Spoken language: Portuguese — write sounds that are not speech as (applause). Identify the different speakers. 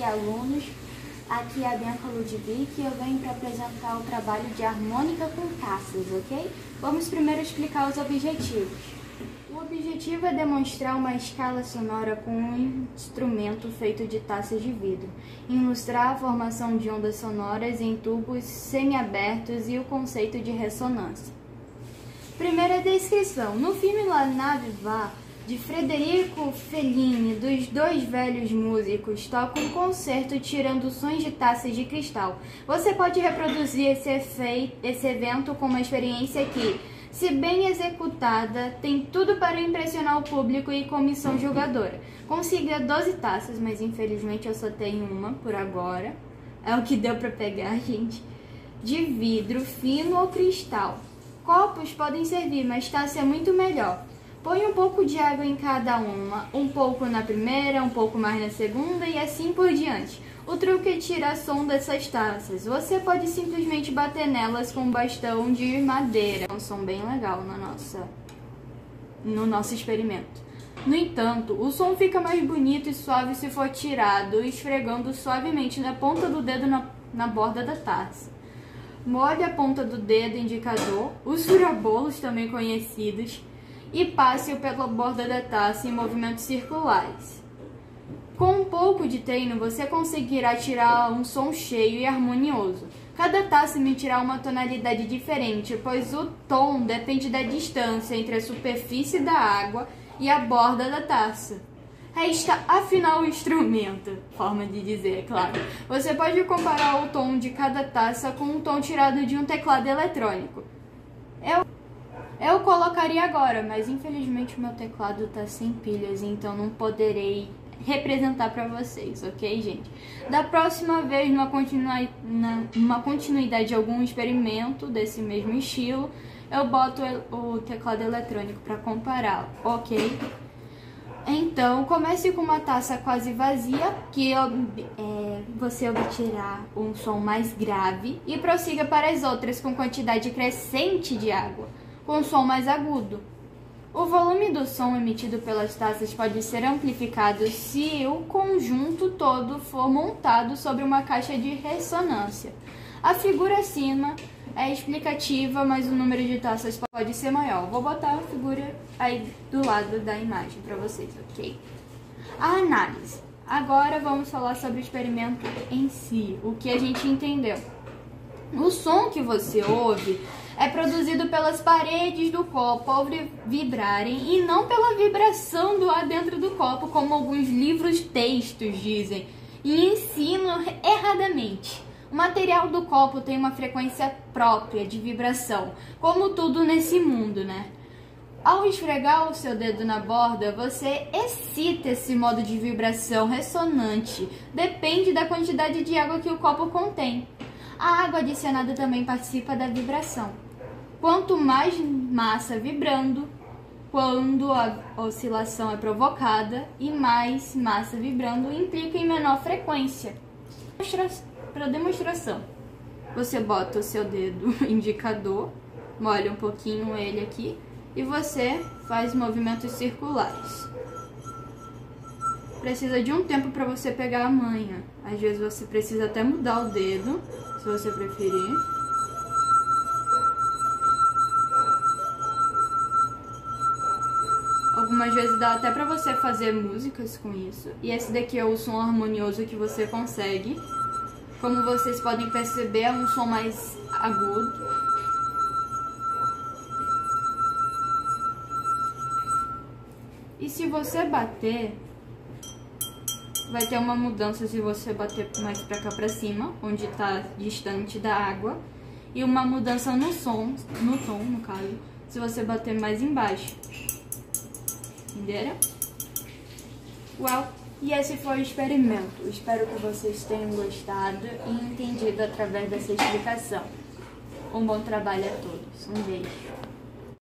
Speaker 1: e alunos. Aqui é a Bianca Ludwig e eu venho para apresentar o trabalho de harmônica com taças, ok? Vamos primeiro explicar os objetivos. O objetivo é demonstrar uma escala sonora com um instrumento feito de taças de vidro, ilustrar a formação de ondas sonoras em tubos semiabertos e o conceito de ressonância. Primeira descrição. No filme La Nave de Frederico Fellini, dos dois velhos músicos tocam um concerto tirando sons de taças de cristal. Você pode reproduzir esse, efeito, esse evento com uma experiência que, se bem executada, tem tudo para impressionar o público e comissão julgadora. Consiga 12 taças, mas infelizmente eu só tenho uma por agora. É o que deu para pegar, (laughs) gente. De vidro fino ou cristal. Copos podem servir, mas taça é muito melhor. Põe um pouco de água em cada uma, um pouco na primeira, um pouco mais na segunda e assim por diante. O truque é tirar som dessas taças. Você pode simplesmente bater nelas com um bastão de madeira. É um som bem legal na nossa, no nosso experimento. No entanto, o som fica mais bonito e suave se for tirado esfregando suavemente na ponta do dedo na, na borda da taça. Molhe a ponta do dedo indicador, os furabolos também conhecidos, e passe-o pela borda da taça em movimentos circulares. Com um pouco de treino, você conseguirá tirar um som cheio e harmonioso. Cada taça emitirá uma tonalidade diferente, pois o tom depende da distância entre a superfície da água e a borda da taça. Resta afinar o instrumento, forma de dizer, é claro. Você pode comparar o tom de cada taça com um tom tirado de um teclado eletrônico. Eu eu colocaria agora, mas infelizmente o meu teclado tá sem pilhas, então não poderei representar para vocês, ok, gente? Da próxima vez, numa, continua, numa continuidade de algum experimento desse mesmo estilo, eu boto o teclado eletrônico para comparar, ok? Então, comece com uma taça quase vazia, que é, você obterá um som mais grave, e prossiga para as outras com quantidade crescente de água com som mais agudo. O volume do som emitido pelas taças pode ser amplificado se o conjunto todo for montado sobre uma caixa de ressonância. A figura acima é explicativa, mas o número de taças pode ser maior. Vou botar a figura aí do lado da imagem para vocês, ok? A análise. Agora vamos falar sobre o experimento em si, o que a gente entendeu. O som que você ouve é produzido pelas paredes do copo ao vibrarem e não pela vibração do ar dentro do copo, como alguns livros textos dizem e ensinam erradamente. O material do copo tem uma frequência própria de vibração, como tudo nesse mundo, né? Ao esfregar o seu dedo na borda, você excita esse modo de vibração ressonante. Depende da quantidade de água que o copo contém. A água adicionada também participa da vibração. Quanto mais massa vibrando, quando a oscilação é provocada, e mais massa vibrando implica em menor frequência. Para demonstração, você bota o seu dedo (laughs) indicador, molha um pouquinho ele aqui, e você faz movimentos circulares. Precisa de um tempo para você pegar a manha. Às vezes você precisa até mudar o dedo se você preferir. Algumas vezes dá até pra você fazer músicas com isso. E esse daqui é o som harmonioso que você consegue. Como vocês podem perceber, é um som mais agudo. E se você bater, vai ter uma mudança se você bater mais pra cá pra cima, onde tá distante da água, e uma mudança no som, no tom, no caso, se você bater mais embaixo. Entenderam? Well, e esse foi o experimento. Espero que vocês tenham gostado e entendido através dessa explicação. Um bom trabalho a todos. Um beijo.